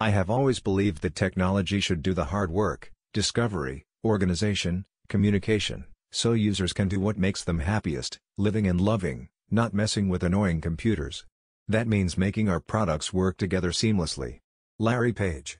I have always believed that technology should do the hard work, discovery, organization, communication, so users can do what makes them happiest, living and loving, not messing with annoying computers. That means making our products work together seamlessly. Larry Page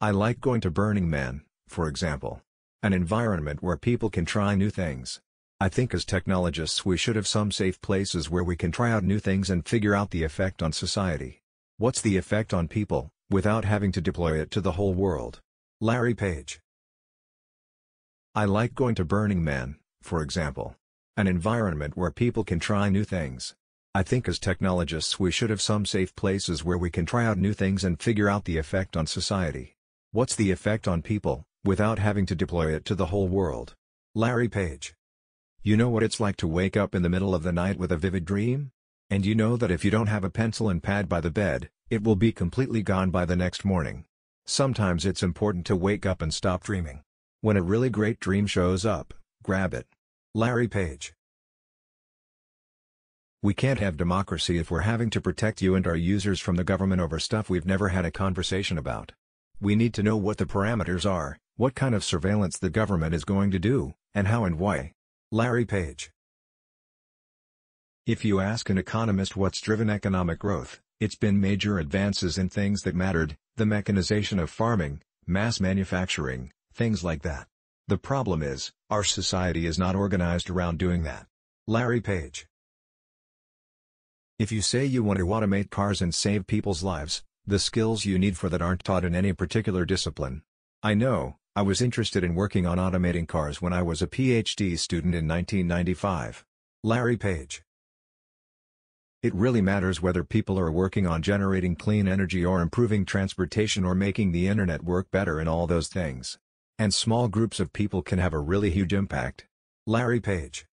I like going to Burning Man, for example. An environment where people can try new things. I think as technologists we should have some safe places where we can try out new things and figure out the effect on society. What's the effect on people, without having to deploy it to the whole world? Larry Page I like going to Burning Man, for example. An environment where people can try new things. I think as technologists we should have some safe places where we can try out new things and figure out the effect on society. What's the effect on people, without having to deploy it to the whole world? Larry Page you know what it's like to wake up in the middle of the night with a vivid dream? And you know that if you don't have a pencil and pad by the bed, it will be completely gone by the next morning. Sometimes it's important to wake up and stop dreaming. When a really great dream shows up, grab it. Larry Page We can't have democracy if we're having to protect you and our users from the government over stuff we've never had a conversation about. We need to know what the parameters are, what kind of surveillance the government is going to do, and how and why. Larry Page If you ask an economist what's driven economic growth, it's been major advances in things that mattered, the mechanization of farming, mass manufacturing, things like that. The problem is, our society is not organized around doing that. Larry Page If you say you want to automate cars and save people's lives, the skills you need for that aren't taught in any particular discipline. I know, I was interested in working on automating cars when I was a PhD student in 1995. Larry Page It really matters whether people are working on generating clean energy or improving transportation or making the internet work better and all those things. And small groups of people can have a really huge impact. Larry Page